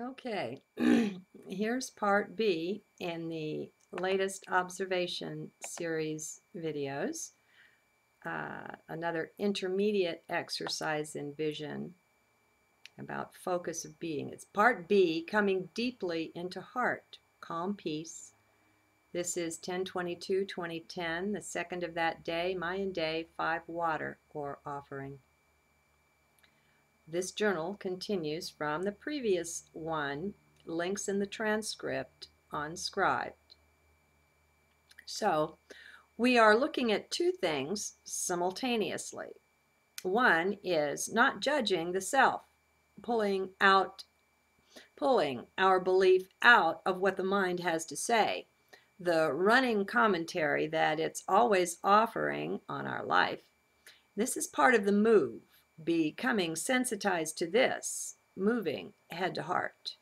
Okay, here's part B in the latest observation series videos. Uh, another intermediate exercise in vision about focus of being. It's part B, coming deeply into heart, calm peace. This is 1022-2010, the second of that day, Mayan day, 5 water or offering. This journal continues from the previous one, links in the transcript on Scribd. So, we are looking at two things simultaneously. One is not judging the self, pulling out pulling our belief out of what the mind has to say. The running commentary that it's always offering on our life. This is part of the move becoming sensitized to this, moving head to heart.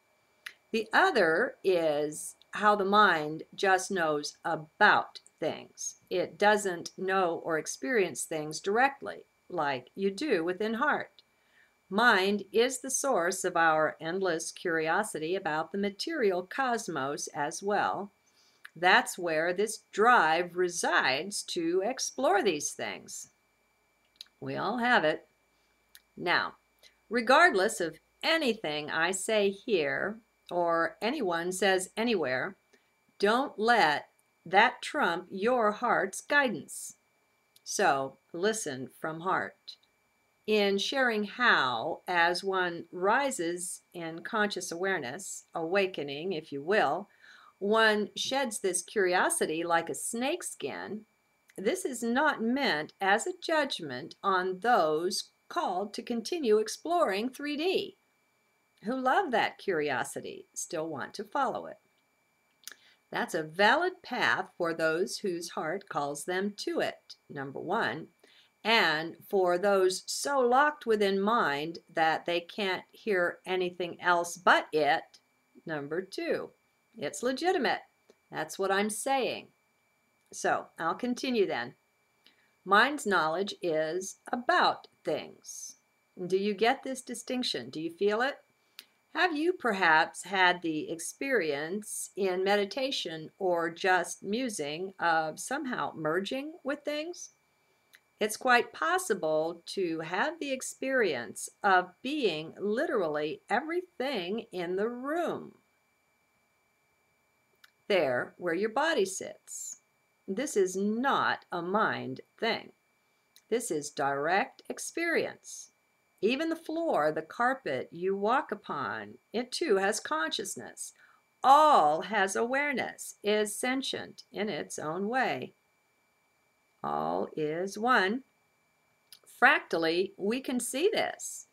The other is how the mind just knows about things. It doesn't know or experience things directly, like you do within heart. Mind is the source of our endless curiosity about the material cosmos as well. That's where this drive resides to explore these things. We all have it. Now, regardless of anything I say here or anyone says anywhere, don't let that trump your heart's guidance. So listen from heart. In sharing how, as one rises in conscious awareness, awakening, if you will, one sheds this curiosity like a snakeskin, this is not meant as a judgment on those called to continue exploring 3D, who love that curiosity, still want to follow it. That's a valid path for those whose heart calls them to it, number one, and for those so locked within mind that they can't hear anything else but it, number two. It's legitimate. That's what I'm saying. So I'll continue then. Mind's knowledge is about things. Do you get this distinction? Do you feel it? Have you perhaps had the experience in meditation or just musing of somehow merging with things? It's quite possible to have the experience of being literally everything in the room. There, where your body sits. This is not a mind thing. This is direct experience. Even the floor, the carpet you walk upon, it too has consciousness. All has awareness, is sentient in its own way. All is one. Fractally, we can see this.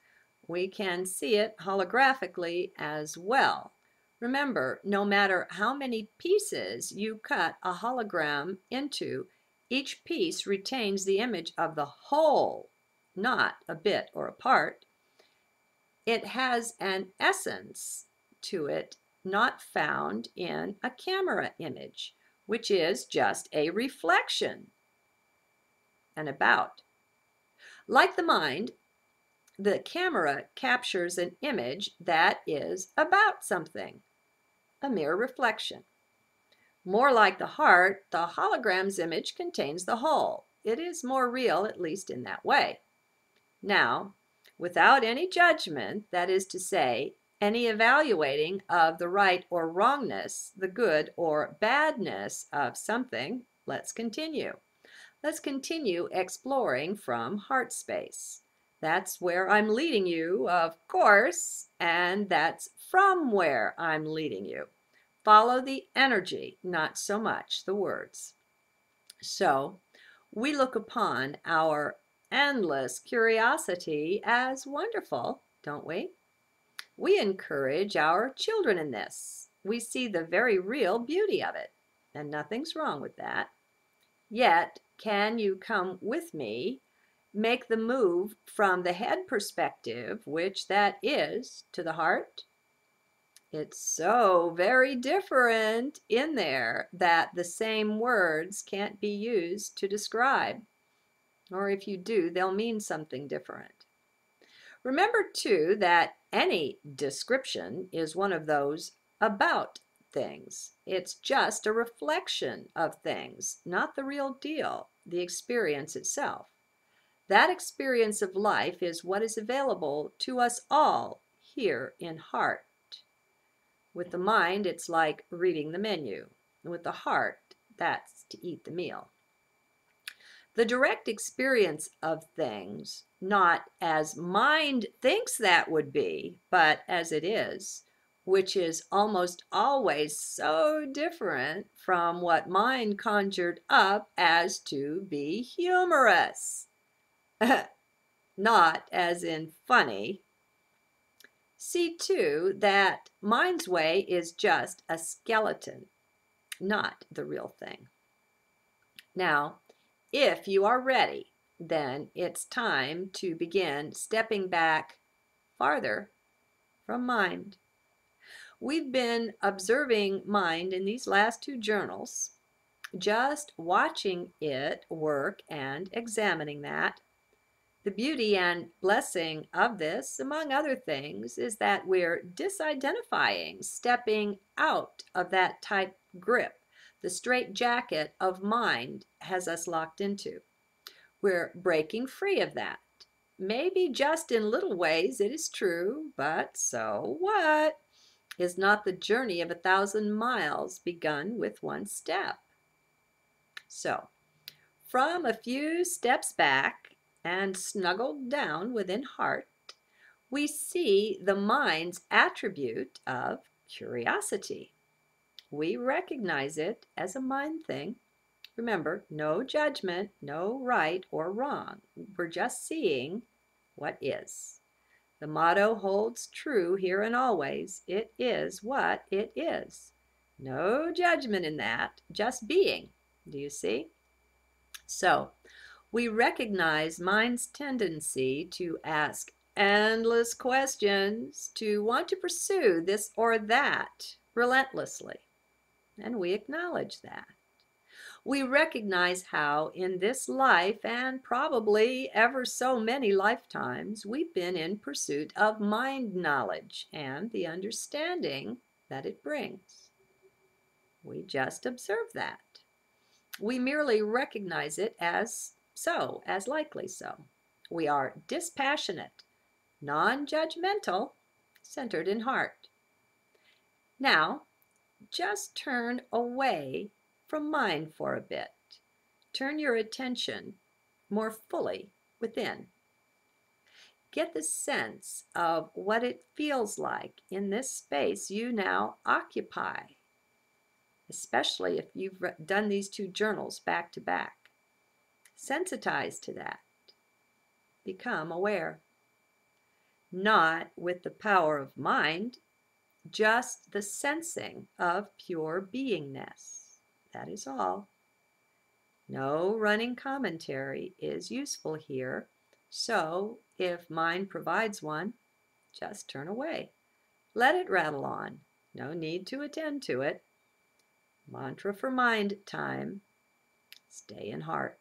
We can see it holographically as well. Remember, no matter how many pieces you cut a hologram into, each piece retains the image of the whole, not a bit or a part. It has an essence to it not found in a camera image, which is just a reflection and about. Like the mind, the camera captures an image that is about something, a mere reflection. More like the heart, the hologram's image contains the whole. It is more real, at least in that way. Now, without any judgment, that is to say, any evaluating of the right or wrongness, the good or badness of something, let's continue. Let's continue exploring from heart space. That's where I'm leading you, of course, and that's from where I'm leading you. Follow the energy, not so much the words. So, we look upon our endless curiosity as wonderful, don't we? We encourage our children in this. We see the very real beauty of it, and nothing's wrong with that. Yet, can you come with me, make the move from the head perspective, which that is, to the heart, it's so very different in there that the same words can't be used to describe. Or if you do, they'll mean something different. Remember, too, that any description is one of those about things. It's just a reflection of things, not the real deal, the experience itself. That experience of life is what is available to us all here in heart. With the mind, it's like reading the menu. And with the heart, that's to eat the meal. The direct experience of things, not as mind thinks that would be, but as it is, which is almost always so different from what mind conjured up as to be humorous. not as in funny. See too that mind's way is just a skeleton, not the real thing. Now, if you are ready, then it's time to begin stepping back farther from mind. We've been observing mind in these last two journals, just watching it work and examining that. The beauty and blessing of this, among other things, is that we're disidentifying, stepping out of that tight grip the straight jacket of mind has us locked into. We're breaking free of that. Maybe just in little ways it is true, but so what? Is not the journey of a thousand miles begun with one step? So, from a few steps back and snuggled down within heart, we see the mind's attribute of curiosity. We recognize it as a mind thing. Remember, no judgment, no right or wrong. We're just seeing what is. The motto holds true here and always. It is what it is. No judgment in that, just being. Do you see? So, we recognize mind's tendency to ask endless questions, to want to pursue this or that relentlessly. And we acknowledge that. We recognize how, in this life and probably ever so many lifetimes, we've been in pursuit of mind knowledge and the understanding that it brings. We just observe that. We merely recognize it as so, as likely so. We are dispassionate, non judgmental, centered in heart. Now, just turn away from mind for a bit. Turn your attention more fully within. Get the sense of what it feels like in this space you now occupy, especially if you've done these two journals back to back. Sensitize to that. Become aware. Not with the power of mind, just the sensing of pure beingness. That is all. No running commentary is useful here, so if mind provides one, just turn away. Let it rattle on. No need to attend to it. Mantra for mind time. Stay in heart.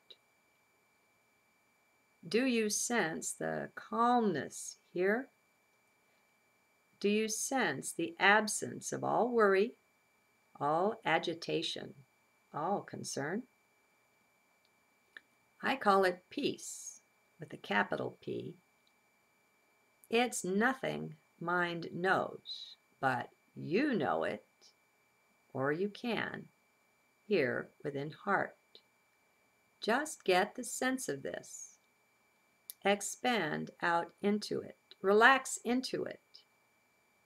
Do you sense the calmness here? Do you sense the absence of all worry, all agitation, all concern? I call it peace with a capital P. It's nothing mind knows, but you know it, or you can, here within heart. Just get the sense of this expand out into it, relax into it.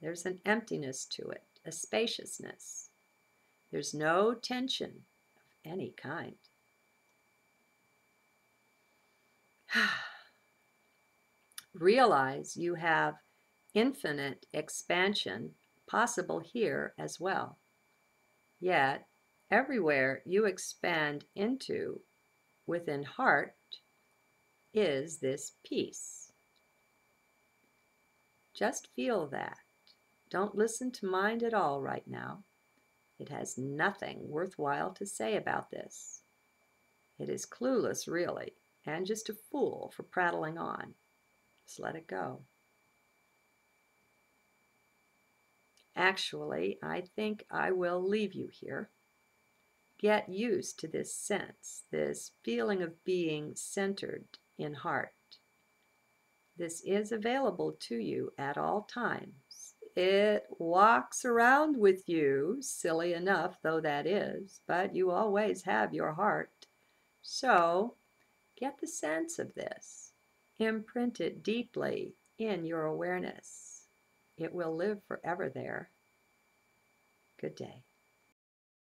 There's an emptiness to it, a spaciousness. There's no tension of any kind. Realize you have infinite expansion possible here as well. Yet, everywhere you expand into within heart, is this peace. Just feel that. Don't listen to mind at all right now. It has nothing worthwhile to say about this. It is clueless, really, and just a fool for prattling on. Just let it go. Actually, I think I will leave you here. Get used to this sense, this feeling of being centered in heart. This is available to you at all times. It walks around with you, silly enough though that is, but you always have your heart. So, get the sense of this. Imprint it deeply in your awareness. It will live forever there. Good day.